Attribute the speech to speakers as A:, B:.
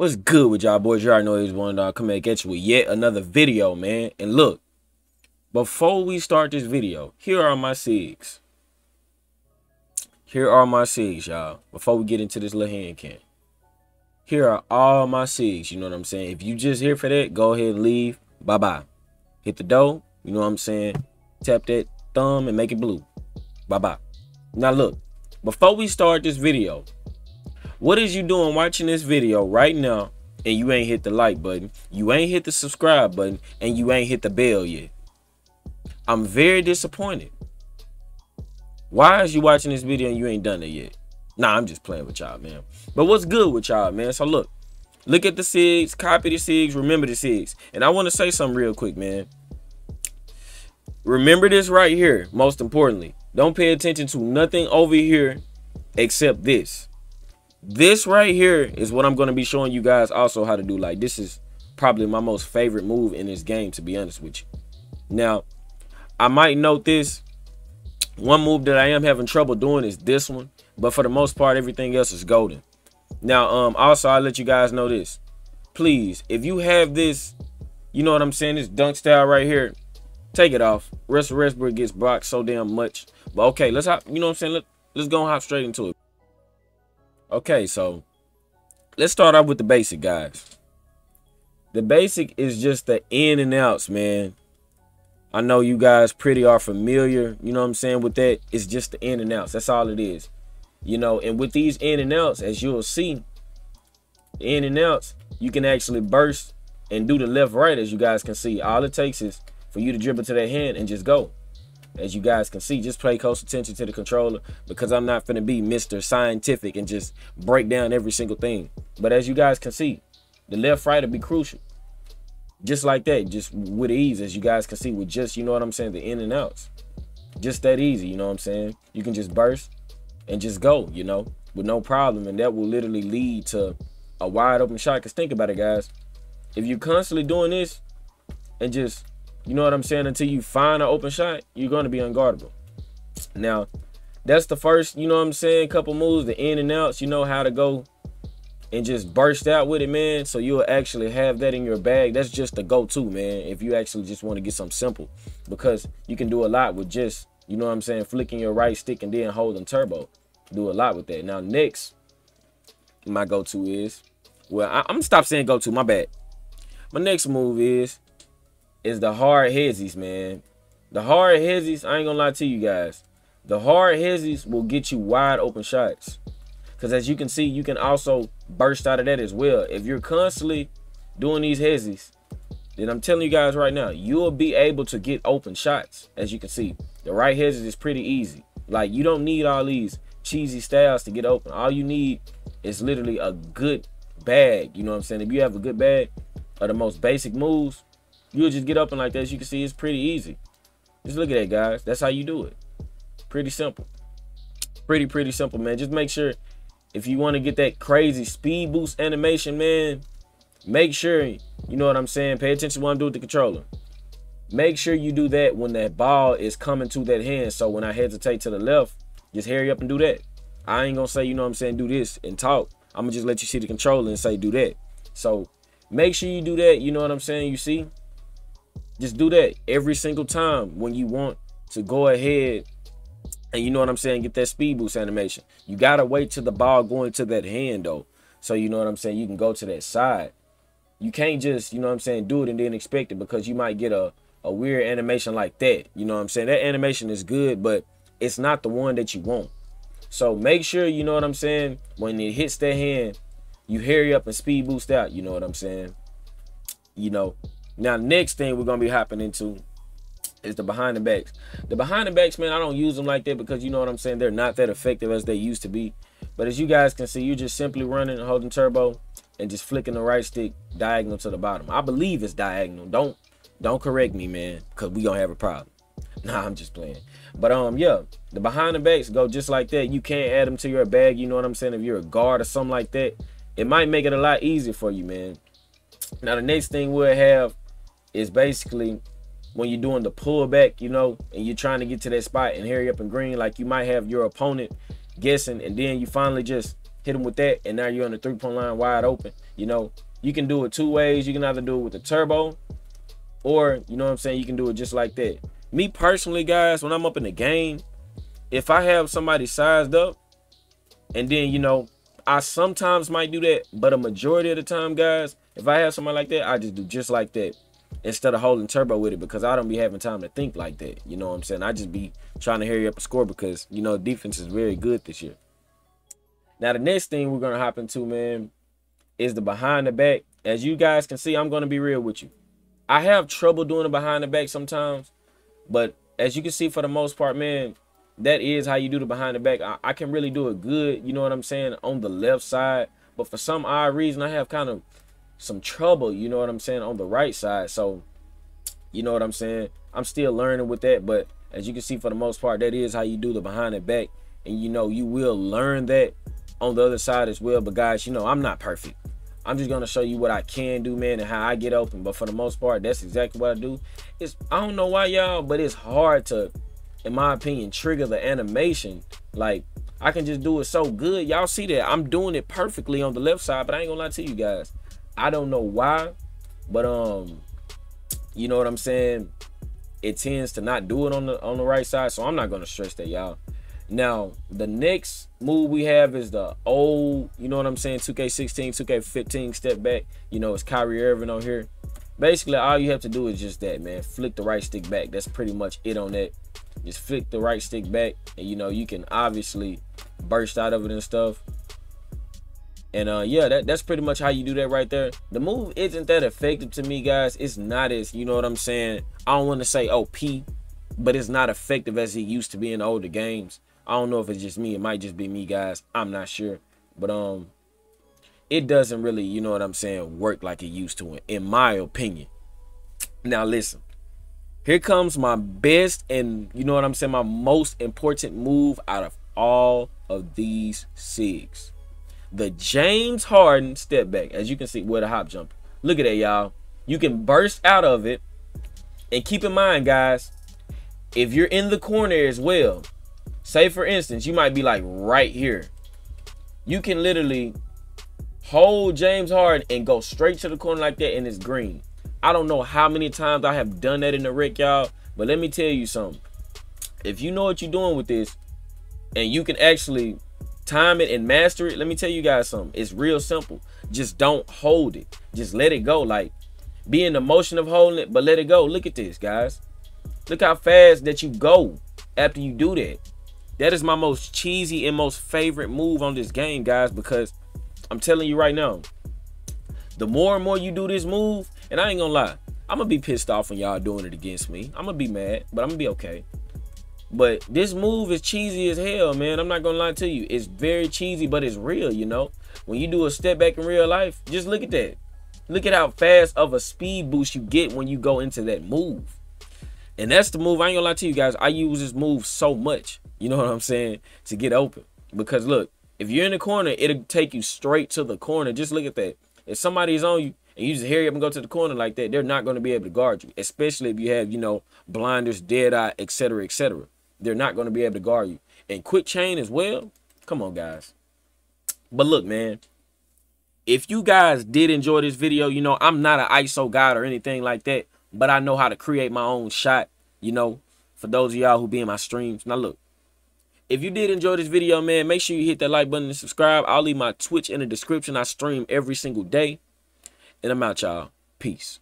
A: What's good with y'all boys? You already know he's one dog. Come back at you with yet another video, man. And look, before we start this video, here are my SIGs. Here are my SIGs, y'all. Before we get into this little handcam. Here are all my SIGs. You know what I'm saying? If you just here for that, go ahead and leave. Bye-bye. Hit the dough. You know what I'm saying? Tap that thumb and make it blue. Bye-bye. Now look, before we start this video, what is you doing watching this video right now and you ain't hit the like button, you ain't hit the subscribe button, and you ain't hit the bell yet? I'm very disappointed. Why is you watching this video and you ain't done it yet? Nah, I'm just playing with y'all, man. But what's good with y'all, man? So look, look at the SIGs, copy the SIGs, remember the SIGs. And I want to say something real quick, man. Remember this right here, most importantly. Don't pay attention to nothing over here except this. This right here is what I'm going to be showing you guys also how to do. Like, this is probably my most favorite move in this game, to be honest with you. Now, I might note this. One move that I am having trouble doing is this one. But for the most part, everything else is golden. Now, um, also, I'll let you guys know this. Please, if you have this, you know what I'm saying, this dunk style right here, take it off. Russell Westbrook gets blocked so damn much. But okay, let's hop, you know what I'm saying? Let, let's go and hop straight into it. Okay, so let's start off with the basic, guys. The basic is just the in and outs, man. I know you guys pretty are familiar, you know what I'm saying, with that. It's just the in and outs. That's all it is. You know, and with these in and outs, as you'll see, in and outs, you can actually burst and do the left right, as you guys can see. All it takes is for you to dribble to that hand and just go. As you guys can see, just pay close attention to the controller because I'm not to be Mr. Scientific and just break down every single thing. But as you guys can see, the left right will be crucial. Just like that, just with ease, as you guys can see, with just, you know what I'm saying, the in and outs. Just that easy, you know what I'm saying? You can just burst and just go, you know, with no problem. And that will literally lead to a wide open shot. Because think about it, guys. If you're constantly doing this and just you know what I'm saying? Until you find an open shot, you're going to be unguardable. Now, that's the first, you know what I'm saying, couple moves, the in and outs. You know how to go and just burst out with it, man. So you'll actually have that in your bag. That's just the go-to, man, if you actually just want to get something simple. Because you can do a lot with just, you know what I'm saying, flicking your right stick and then holding turbo. Do a lot with that. Now, next, my go-to is, well, I, I'm going to stop saying go-to, my bad. My next move is is the hard hezzies, man. The hard hezzies, I ain't gonna lie to you guys. The hard hezzies will get you wide open shots. Because as you can see, you can also burst out of that as well. If you're constantly doing these hezzies, then I'm telling you guys right now, you'll be able to get open shots. As you can see, the right hezzies is pretty easy. Like, you don't need all these cheesy styles to get open. All you need is literally a good bag. You know what I'm saying? If you have a good bag of the most basic moves, You'll just get up and like that. As you can see, it's pretty easy. Just look at that, guys. That's how you do it. Pretty simple. Pretty, pretty simple, man. Just make sure if you want to get that crazy speed boost animation, man, make sure, you know what I'm saying? Pay attention to what I'm doing with the controller. Make sure you do that when that ball is coming to that hand. So when I hesitate to the left, just hurry up and do that. I ain't gonna say, you know what I'm saying, do this and talk. I'm gonna just let you see the controller and say do that. So make sure you do that, you know what I'm saying? You see? Just do that every single time when you want to go ahead and you know what I'm saying, get that speed boost animation. You gotta wait till the ball going to that hand though. So you know what I'm saying, you can go to that side. You can't just, you know what I'm saying, do it and then expect it because you might get a, a weird animation like that. You know what I'm saying? That animation is good, but it's not the one that you want. So make sure, you know what I'm saying, when it hits that hand, you hurry up and speed boost out. You know what I'm saying? You know, now, next thing we're gonna be hopping into is the behind the backs. The behind the backs, man, I don't use them like that because you know what I'm saying. They're not that effective as they used to be. But as you guys can see, you're just simply running and holding turbo and just flicking the right stick diagonal to the bottom. I believe it's diagonal. Don't don't correct me, man, because we gonna have a problem. Nah, I'm just playing. But um, yeah, the behind the backs go just like that. You can't add them to your bag. You know what I'm saying? If you're a guard or something like that, it might make it a lot easier for you, man. Now the next thing we'll have is basically when you're doing the pullback, you know, and you're trying to get to that spot and hurry up and green, like you might have your opponent guessing, and then you finally just hit him with that, and now you're on the three-point line wide open. You know, you can do it two ways. You can either do it with the turbo, or you know what I'm saying, you can do it just like that. Me personally, guys, when I'm up in the game, if I have somebody sized up, and then you know, I sometimes might do that, but a majority of the time, guys, if I have somebody like that, I just do just like that instead of holding turbo with it because I don't be having time to think like that. You know what I'm saying? I just be trying to hurry up a score because you know defense is very good this year. Now the next thing we're gonna hop into, man, is the behind the back. As you guys can see, I'm gonna be real with you. I have trouble doing it behind the back sometimes, but as you can see, for the most part, man, that is how you do the behind the back. I, I can really do it good, you know what I'm saying, on the left side. But for some odd reason, I have kind of some trouble, you know what I'm saying, on the right side. So, you know what I'm saying? I'm still learning with that, but as you can see, for the most part, that is how you do the behind the back. And you know, you will learn that on the other side as well. But guys, you know, I'm not perfect. I'm just gonna show you what I can do, man, and how I get open. But for the most part, that's exactly what I do. It's I don't know why y'all, but it's hard to, in my opinion, trigger the animation. Like I can just do it so good. Y'all see that I'm doing it perfectly on the left side, but I ain't gonna lie to you guys. I don't know why, but um, you know what I'm saying. It tends to not do it on the on the right side, so I'm not gonna stress that, y'all. Now, the next move we have is the old, you know what I'm saying, 2K16, 2K15 step back. You know, it's Kyrie Irving on here. Basically, all you have to do is just that, man. Flick the right stick back. That's pretty much it on that. Just flick the right stick back, and you know, you can obviously burst out of it and stuff. And uh yeah, that, that's pretty much how you do that right there. The move isn't that effective to me, guys. It's not as, you know what I'm saying? I don't want to say OP, but it's not effective as it used to be in older games. I don't know if it's just me. It might just be me, guys. I'm not sure. But um it doesn't really, you know what I'm saying, work like it used to, in my opinion. Now listen. Here comes my best and you know what I'm saying, my most important move out of all of these SIGs the James Harden step back, as you can see with a hop jump. Look at that, y'all. You can burst out of it. And keep in mind, guys, if you're in the corner as well, say for instance, you might be like right here. You can literally hold James Harden and go straight to the corner like that and it's green. I don't know how many times I have done that in the Rec, y'all, but let me tell you something. If you know what you're doing with this and you can actually time it and master it, let me tell you guys something. It's real simple. Just don't hold it. Just let it go. Like be in the motion of holding it, but let it go. Look at this, guys. Look how fast that you go after you do that. That is my most cheesy and most favorite move on this game, guys, because I'm telling you right now, the more and more you do this move, and I ain't gonna lie, I'm gonna be pissed off when y'all doing it against me. I'm gonna be mad, but I'm gonna be okay. But this move is cheesy as hell, man. I'm not gonna lie to you. It's very cheesy, but it's real, you know. When you do a step back in real life, just look at that. Look at how fast of a speed boost you get when you go into that move. And that's the move. I ain't gonna lie to you guys. I use this move so much. You know what I'm saying? To get open. Because look, if you're in the corner, it'll take you straight to the corner. Just look at that. If somebody's on you and you just hurry up and go to the corner like that, they're not to be able to guard you. Especially if you have, you know, blinders, dead eye, etc., etc they're not going to be able to guard you. And quick chain as well. Come on, guys. But look, man. If you guys did enjoy this video, you know, I'm not an ISO guy or anything like that. But I know how to create my own shot, you know, for those of y'all who be in my streams. Now, look. If you did enjoy this video, man, make sure you hit that like button and subscribe. I'll leave my Twitch in the description. I stream every single day. And I'm out, y'all. Peace.